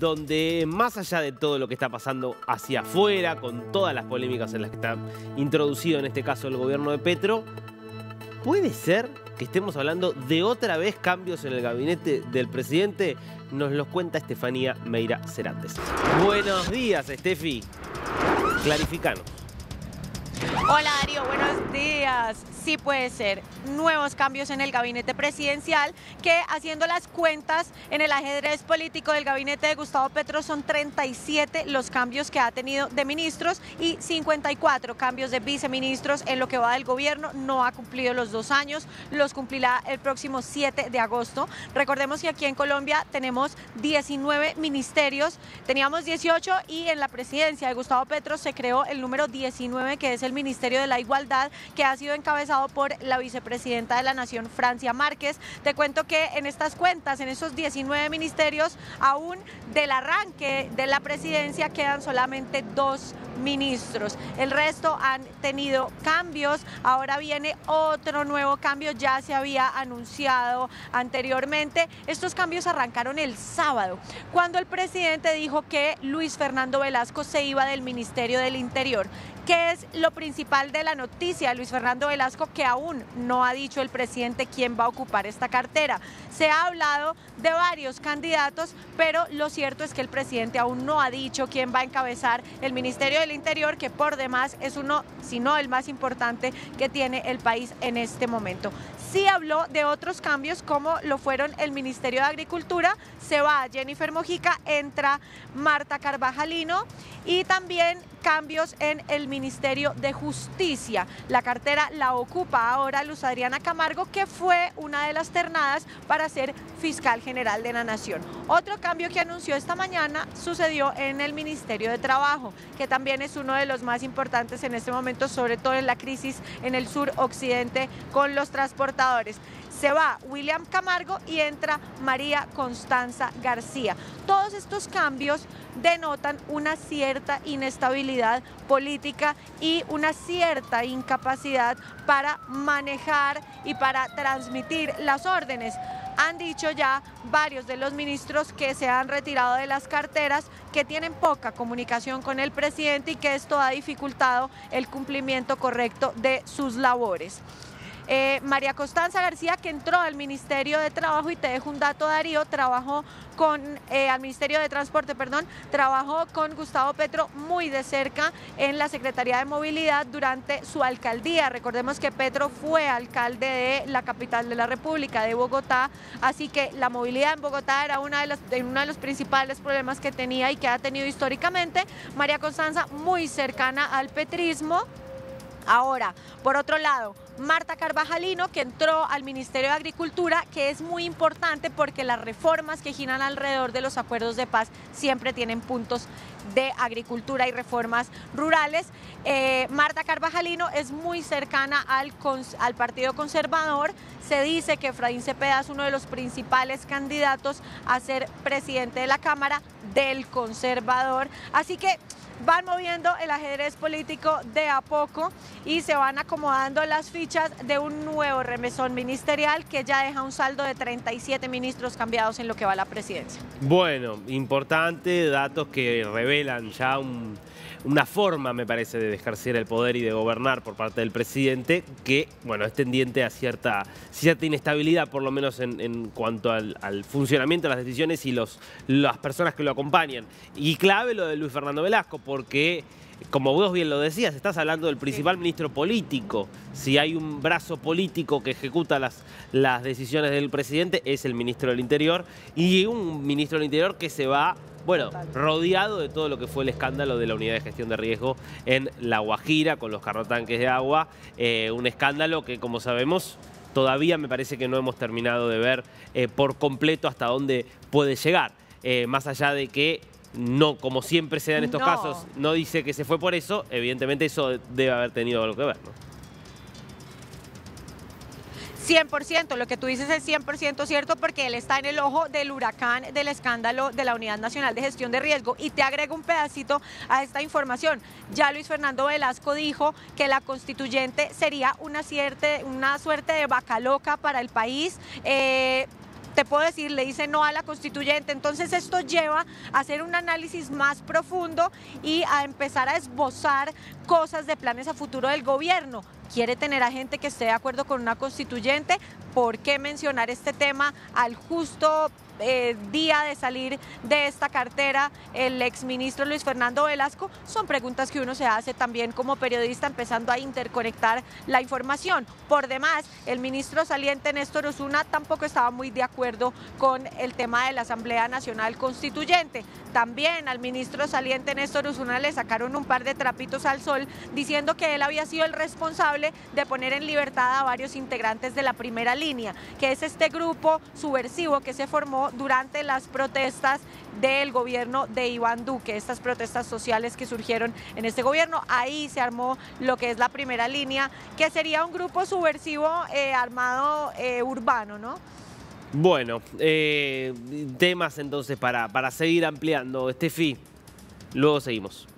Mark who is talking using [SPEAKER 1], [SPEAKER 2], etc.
[SPEAKER 1] donde más allá de todo lo que está pasando hacia afuera, con todas las polémicas en las que está introducido en este caso el gobierno de Petro, puede ser que estemos hablando de otra vez cambios en el gabinete del presidente. Nos los cuenta Estefanía Meira Cerantes. Buenos días, Estefi. Clarificanos.
[SPEAKER 2] Hola Darío, buenos días. Sí puede ser. Nuevos cambios en el gabinete presidencial que haciendo las cuentas en el ajedrez político del gabinete de Gustavo Petro son 37 los cambios que ha tenido de ministros y 54 cambios de viceministros en lo que va del gobierno. No ha cumplido los dos años, los cumplirá el próximo 7 de agosto. Recordemos que aquí en Colombia tenemos 19 ministerios, teníamos 18 y en la presidencia de Gustavo Petro se creó el número 19 que es el Ministerio de la Igualdad que ha sido encabezado por la vicepresidenta de la Nación, Francia Márquez. Te cuento que en estas cuentas, en esos 19 ministerios, aún del arranque de la presidencia quedan solamente dos ministros. El resto han tenido cambios. Ahora viene otro nuevo cambio, ya se había anunciado anteriormente. Estos cambios arrancaron el sábado, cuando el presidente dijo que Luis Fernando Velasco se iba del Ministerio del Interior. ¿Qué es lo principal de la noticia, Luis Fernando Velasco, que aún no ha dicho el presidente quién va a ocupar esta cartera? Se ha hablado de varios candidatos, pero lo cierto es que el presidente aún no ha dicho quién va a encabezar el Ministerio Interior, que por demás es uno, si no el más importante que tiene el país en este momento. Sí habló de otros cambios como lo fueron el Ministerio de Agricultura, se va Jennifer Mojica, entra Marta Carvajalino y también cambios en el Ministerio de Justicia. La cartera la ocupa ahora Luz Adriana Camargo, que fue una de las ternadas para ser fiscal general de la Nación. Otro cambio que anunció esta mañana sucedió en el Ministerio de Trabajo, que también es uno de los más importantes en este momento, sobre todo en la crisis en el sur occidente con los transportadores se va William Camargo y entra María Constanza García. Todos estos cambios denotan una cierta inestabilidad política y una cierta incapacidad para manejar y para transmitir las órdenes han dicho ya varios de los ministros que se han retirado de las carteras, que tienen poca comunicación con el presidente y que esto ha dificultado el cumplimiento correcto de sus labores. Eh, María Constanza García, que entró al Ministerio de Trabajo, y te dejo un dato, Darío, trabajó con, eh, al Ministerio de Transporte, perdón, trabajó con Gustavo Petro muy de cerca en la Secretaría de Movilidad durante su alcaldía. Recordemos que Petro fue alcalde de la capital de la República, de Bogotá, así que la movilidad en Bogotá era una de uno de los principales problemas que tenía y que ha tenido históricamente. María Constanza muy cercana al petrismo. Ahora, por otro lado, Marta Carvajalino, que entró al Ministerio de Agricultura, que es muy importante porque las reformas que giran alrededor de los acuerdos de paz siempre tienen puntos de agricultura y reformas rurales. Eh, Marta Carvajalino es muy cercana al, al Partido Conservador. Se dice que Efraín Cepeda es uno de los principales candidatos a ser presidente de la Cámara del Conservador. Así que van moviendo el ajedrez político de a poco y se van acomodando las fichas de un nuevo remesón ministerial que ya deja un saldo de 37 ministros cambiados en lo que va la presidencia.
[SPEAKER 1] Bueno, importante, datos que revelan ya una forma, me parece, de ejercer el poder y de gobernar por parte del presidente que, bueno, es tendiente a cierta, cierta inestabilidad, por lo menos en, cuanto al, funcionamiento de las decisiones y los, las personas que lo acompañan. Y clave lo de Luis Fernando Velasco, porque como vos bien lo decías, estás hablando del principal ministro político. Si hay un brazo político que ejecuta las, las decisiones del presidente, es el ministro del Interior. Y un ministro del Interior que se va, bueno, rodeado de todo lo que fue el escándalo de la unidad de gestión de riesgo en La Guajira, con los carrotanques de agua. Eh, un escándalo que, como sabemos, todavía me parece que no hemos terminado de ver eh, por completo hasta dónde puede llegar. Eh, más allá de que no, como siempre se da en estos casos, no dice que se fue por eso, evidentemente eso debe haber tenido algo que ver, ¿no?
[SPEAKER 2] 100%, lo que tú dices es 100% cierto porque él está en el ojo del huracán del escándalo de la Unidad Nacional de Gestión de Riesgo. Y te agrego un pedacito a esta información. Ya Luis Fernando Velasco dijo que la constituyente sería una, una suerte de vaca loca para el país. Eh, te puedo decir, le dice no a la constituyente. Entonces esto lleva a hacer un análisis más profundo y a empezar a esbozar cosas de planes a futuro del gobierno. Quiere tener a gente que esté de acuerdo con una constituyente. ¿Por qué mencionar este tema al justo eh, día de salir de esta cartera el exministro Luis Fernando Velasco, son preguntas que uno se hace también como periodista empezando a interconectar la información. Por demás, el ministro saliente Néstor Osuna tampoco estaba muy de acuerdo con el tema de la Asamblea Nacional Constituyente. También al ministro saliente Néstor Osuna le sacaron un par de trapitos al sol diciendo que él había sido el responsable de poner en libertad a varios integrantes de la primera línea, que es este grupo subversivo que se formó durante las protestas del gobierno de Iván Duque, estas protestas sociales que surgieron en este gobierno. Ahí se armó lo que es la primera línea, que sería un grupo subversivo eh, armado eh, urbano, ¿no?
[SPEAKER 1] Bueno, eh, temas entonces para, para seguir ampliando. Estefi, luego seguimos.